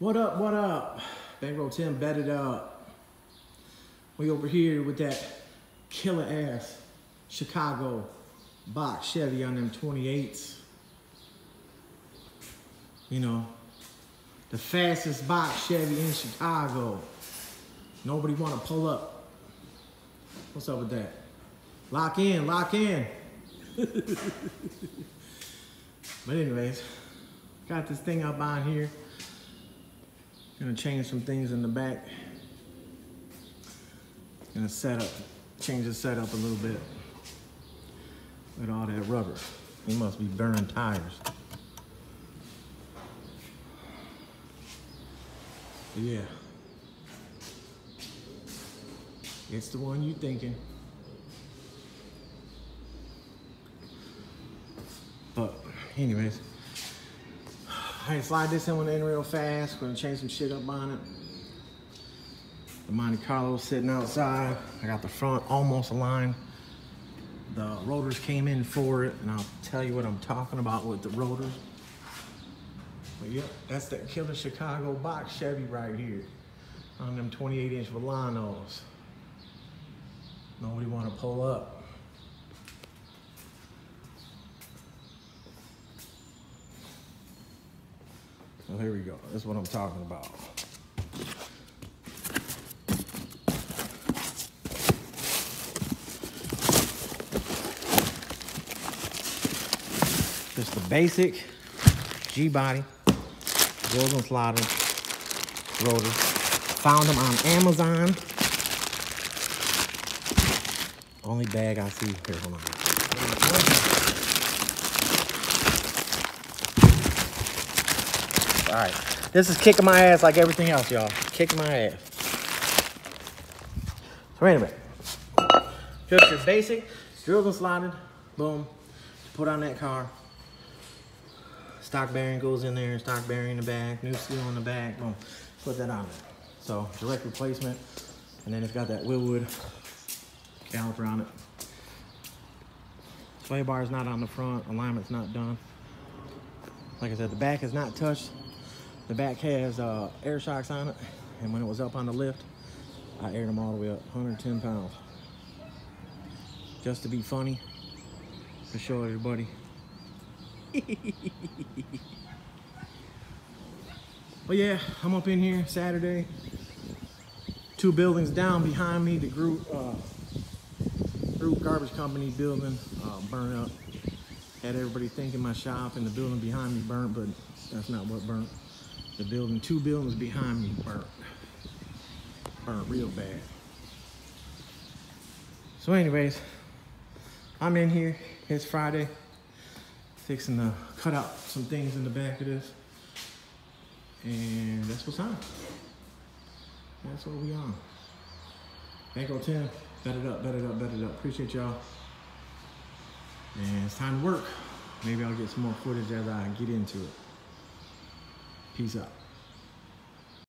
What up, what up? Bankroll Tim bedded up. We over here with that killer ass Chicago box Chevy on them 28s. You know, the fastest box Chevy in Chicago. Nobody wanna pull up. What's up with that? Lock in, lock in. but anyways, got this thing up on here. Gonna change some things in the back. Gonna set up, change the setup a little bit with all that rubber. He must be burning tires. Yeah. It's the one you are thinking. But anyways, I slide this in one in real fast. Gonna change some shit up on it. The Monte Carlo sitting outside. I got the front almost aligned. The rotors came in for it, and I'll tell you what I'm talking about with the rotors. But yep, that's that killer Chicago box Chevy right here on them 28 inch Vellanos. Nobody wanna pull up. So here we go. That's what I'm talking about. Just the basic G-body, wheels and rotors. Found them on Amazon. Only bag I see. Here, hold on. All right. This is kicking my ass like everything else, y'all. Kicking my ass. So anyway, just your basic drills and slotted, boom, put on that car. Stock bearing goes in there, stock bearing in the back, new seal in the back, boom, put that on there. So direct replacement, and then it's got that Wilwood caliper on it. Sway bar is not on the front, alignment's not done. Like I said, the back is not touched. The back has uh, air shocks on it, and when it was up on the lift, I aired them all the way up, 110 pounds. Just to be funny, to show everybody. but yeah, I'm up in here Saturday. Two buildings down behind me, the group, uh, group garbage company building uh, burned up. Had everybody thinking my shop and the building behind me burnt, but that's not what burnt. The building, two buildings behind me burnt. Burnt real bad. So anyways, I'm in here. It's Friday. Fixing to cut out some things in the back of this. And that's what's on. That's what we on. Bankroll Tim, bet it up, bet it up, bet it up. Appreciate y'all. And it's time to work. Maybe I'll get some more footage as I get into it. Peace out.